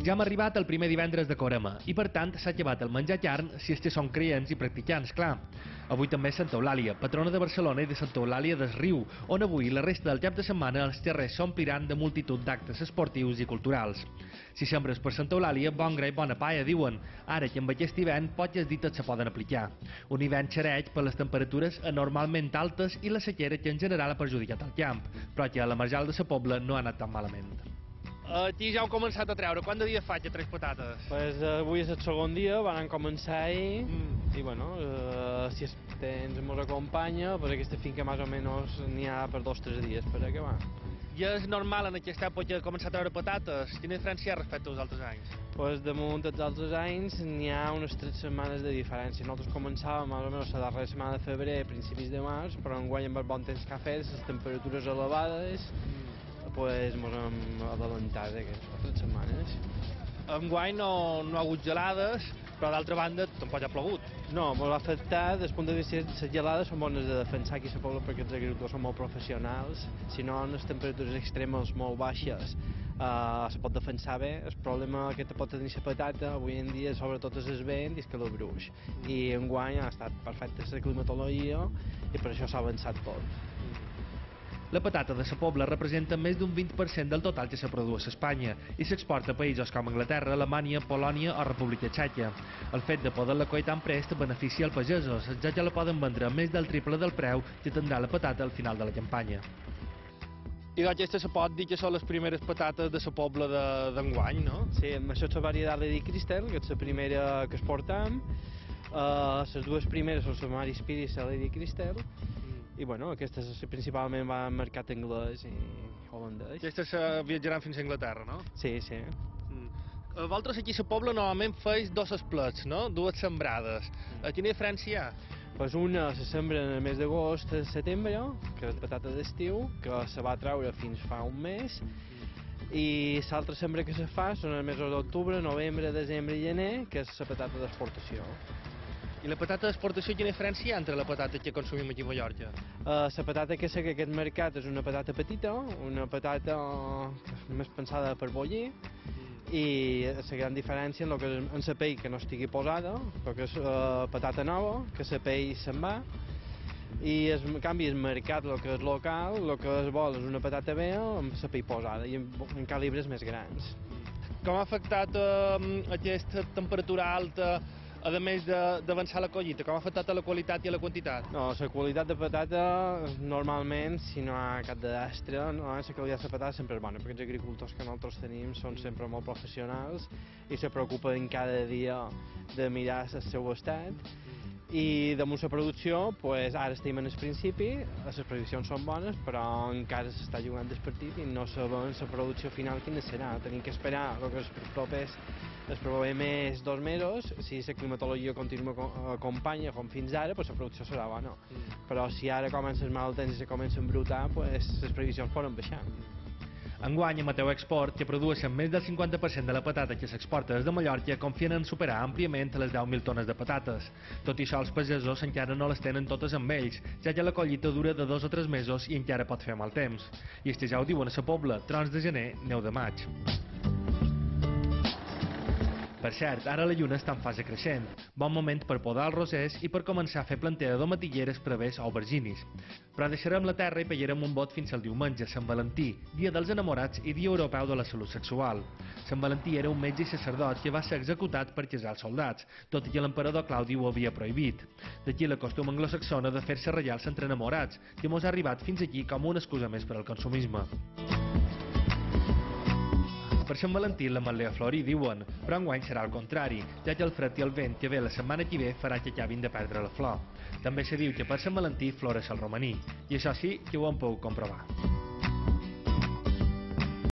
Ja hem arribat el primer divendres de Corema i per tant s'ha llevat el menjar carn si que són creients i practicants, clar. Avui també és Santa Eulàlia, patrona de Barcelona i de Santa Eulàlia des Riu, on avui la resta del cap de setmana els carrers s'ompliran de multitud d'actes esportius i culturals. Si sembres per Santa Eulàlia, bon gra i bona paia, diuen. Ara que amb aquest hivern poques dites se poden aplicar. Un hivern xereig per les temperatures anormalment altes i la sequera que en general ha perjudicat el camp, però que a la marjal de sa Pobla no ha anat tan malament. Aquí ja heu començat a treure. Quant de dies faig a tres patates? Pues, uh, avui és el segon dia, van començar ahir, Mm. i bueno, uh, si el temps ens acompanya, pues aquesta finca més o menys n'hi ha per dos o tres dies per acabar. I és normal en aquesta època començar a treure patates? Quina diferència hi ha respecte als altres anys? Pues damunt dels altres anys n'hi ha unes tres setmanes de diferència. Nosaltres començàvem més o menys la darrera setmana de febrer, principis de març, però enguany amb el bon temps que ha fet, les temperatures elevades, pues mos hem adelantat aquestes setmanes. Enguany no, no ha hagut gelades, però d'altra banda tampoc ha plogut. No, ens va afectar, des del punt de vista les gelades són bones de defensar aquí a la Pobla perquè els agricultors són molt professionals, si no en les temperatures extremes molt baixes uh, se pot defensar bé, el problema que te pot tenir la patata avui en dia sobretot és el vent i és que el bruix i enguany ha estat perfecta la climatologia i per això s'ha avançat poc. La patata de sa Pobla representa més d'un 20% del total que se produeix a Espanya i s'exporta a països com Anglaterra, Alemanya, Polònia o República Txeca. El fet de poder-la coir tan prest beneficia als pagesos, ja que la poden vendre a més del triple del preu que tindrà la patata al final de la campanya. I d'aquesta se pot dir que són les primeres patates de sa Pobla d'enguany, no? Sí, amb això és la varietat Lady Crystal, que és la primera que exportam. Uh, les dues primeres són la Mary Spirit i la Lady Crystal. I bueno, aquestes principalment van al mercat anglès i holandès. Aquestes uh, viatjaran fins a Anglaterra, no? Sí, sí. Mm. Eh, Vosaltres aquí a Pobla normalment feis dos esplets, no? Dues sembrades. Mm. Quina diferència hi ha? Pues una se sembra en el mes d'agost a setembre, que és patata d'estiu, que se va treure fins fa un mes, i l'altra sembra que se fa són els mesos d'octubre, novembre, desembre i gener, que és la patata d'exportació. I la patata d'exportació quina diferència hi ha entre la patata que consumim aquí a Mallorca? Uh, la patata que sé que aquest mercat és una patata petita, una patata més pensada per bollir, i la gran diferència en, lo que és, en la pell que no estigui posada, perquè és uh, patata nova, que la pell se'n va, i es, en canvi el mercat, el que és local, el que es vol és una patata vella amb la pell posada i en, en calibres més grans. Com ha afectat eh, aquesta temperatura alta, a més d'avançar la collita, com ha afectat a la qualitat i a la quantitat? No, la qualitat de patata, normalment, si no hi ha cap de destre, no, la qualitat de patata sempre és bona, perquè els agricultors que nosaltres tenim són sempre molt professionals i se preocupen cada dia de mirar el seu estat i damunt la producció, pues, ara estem en el principi, les previsions són bones, però encara s'està jugant el partit i no sabem la producció final quina serà. Tenim que esperar el que els propers els propers dos mesos, si la climatologia continua co- acompanya com fins ara, pues la producció serà bona. Però si ara comença el mal temps i se comença a embrutar, pues, les previsions poden baixar. Enguany, Mateu Export, que produeixen més del 50% de la patata que s'exporta des de Mallorca, confien en superar àmpliament les 10.000 tones de patates. Tot i això, els pagesos encara no les tenen totes amb ells, ja que la collita dura de dos o tres mesos i encara pot fer mal temps. I este ja ho diuen a sa Pobla, trons de gener, neu de maig. Per cert, ara la lluna està en fase creixent. Bon moment per podar els rosers i per començar a fer planter de domatilleres, prevers o auberginis. Però deixarem la terra i pegarem un bot fins al diumenge, Sant Valentí, dia dels enamorats i dia europeu de la salut sexual. Sant Valentí era un metge i sacerdot que va ser executat per casar els soldats, tot i que l'emperador Claudi ho havia prohibit. D'aquí la costum anglosaxona de fer-se reials entre enamorats, que mos ha arribat fins aquí com una excusa més per al consumisme. Per Sant Valentí la Matlea Flori diuen, però enguany serà el contrari, ja que el fred i el vent que ve la setmana que ve farà que acabin de perdre la flor. També se diu que per Sant Valentí floreix el romaní, i això sí que ho hem pogut comprovar.